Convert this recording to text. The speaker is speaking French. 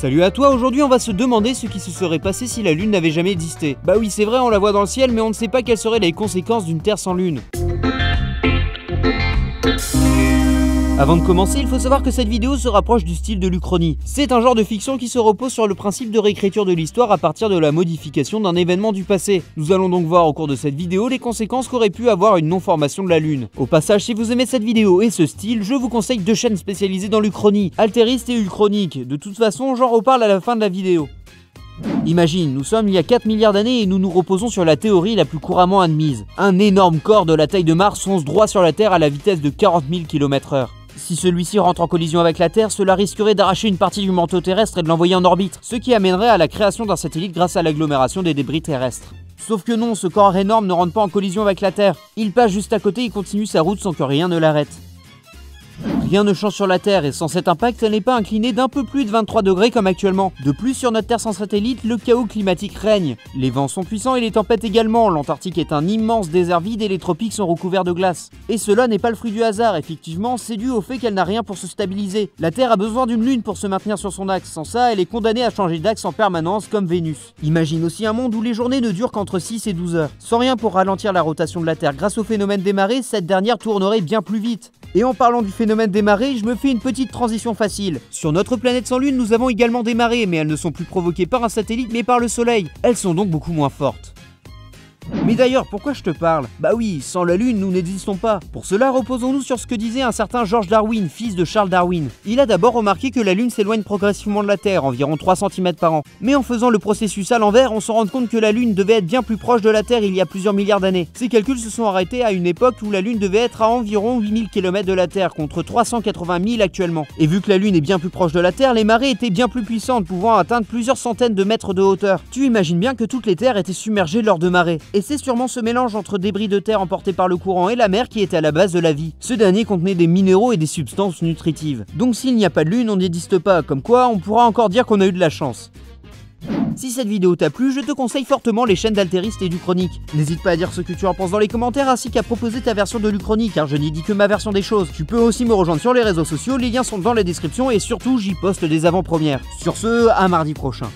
Salut à toi, aujourd'hui on va se demander ce qui se serait passé si la Lune n'avait jamais existé. Bah oui c'est vrai, on la voit dans le ciel mais on ne sait pas quelles seraient les conséquences d'une Terre sans Lune. Avant de commencer, il faut savoir que cette vidéo se rapproche du style de l'Uchronie. C'est un genre de fiction qui se repose sur le principe de réécriture de l'histoire à partir de la modification d'un événement du passé. Nous allons donc voir au cours de cette vidéo les conséquences qu'aurait pu avoir une non-formation de la Lune. Au passage, si vous aimez cette vidéo et ce style, je vous conseille deux chaînes spécialisées dans l'Uchronie, Altériste et Uchronique. De toute façon, j'en reparle à la fin de la vidéo. Imagine, nous sommes il y a 4 milliards d'années et nous nous reposons sur la théorie la plus couramment admise. Un énorme corps de la taille de Mars fonce droit sur la Terre à la vitesse de 40 000 km/h. Si celui-ci rentre en collision avec la Terre, cela risquerait d'arracher une partie du manteau terrestre et de l'envoyer en orbite, ce qui amènerait à la création d'un satellite grâce à l'agglomération des débris terrestres. Sauf que non, ce corps énorme ne rentre pas en collision avec la Terre. Il passe juste à côté et continue sa route sans que rien ne l'arrête. Rien ne change sur la Terre et sans cet impact, elle n'est pas inclinée d'un peu plus de 23 degrés comme actuellement. De plus, sur notre Terre sans satellite, le chaos climatique règne. Les vents sont puissants et les tempêtes également. L'Antarctique est un immense désert vide et les tropiques sont recouverts de glace. Et cela n'est pas le fruit du hasard, effectivement, c'est dû au fait qu'elle n'a rien pour se stabiliser. La Terre a besoin d'une lune pour se maintenir sur son axe. Sans ça, elle est condamnée à changer d'axe en permanence comme Vénus. Imagine aussi un monde où les journées ne durent qu'entre 6 et 12 heures. Sans rien pour ralentir la rotation de la Terre grâce au phénomène des marées, cette dernière tournerait bien plus vite. Et en parlant du phénomène des marées, je me fais une petite transition facile. Sur notre planète sans lune, nous avons également des marées, mais elles ne sont plus provoquées par un satellite mais par le Soleil. Elles sont donc beaucoup moins fortes. Mais d'ailleurs, pourquoi je te parle? Bah oui, sans la Lune, nous n'existons pas. Pour cela, reposons-nous sur ce que disait un certain George Darwin, fils de Charles Darwin. Il a d'abord remarqué que la Lune s'éloigne progressivement de la Terre, environ 3 cm par an. Mais en faisant le processus à l'envers, on se rend compte que la Lune devait être bien plus proche de la Terre il y a plusieurs milliards d'années. Ces calculs se sont arrêtés à une époque où la Lune devait être à environ 8000 km de la Terre, contre 380 000 actuellement. Et vu que la Lune est bien plus proche de la Terre, les marées étaient bien plus puissantes, pouvant atteindre plusieurs centaines de mètres de hauteur. Tu imagines bien que toutes les terres étaient submergées lors de marées. C'est sûrement ce mélange entre débris de terre emportés par le courant et la mer qui était à la base de la vie. Ce dernier contenait des minéraux et des substances nutritives. Donc s'il n'y a pas de lune, on n'existe pas, comme quoi on pourra encore dire qu'on a eu de la chance. Si cette vidéo t'a plu, je te conseille fortement les chaînes d'Altériste et du Chronique. N'hésite pas à dire ce que tu en penses dans les commentaires ainsi qu'à proposer ta version de l'Uchronique car je n'ai dit que ma version des choses. Tu peux aussi me rejoindre sur les réseaux sociaux, les liens sont dans la description et surtout j'y poste des avant-premières. Sur ce, à mardi prochain.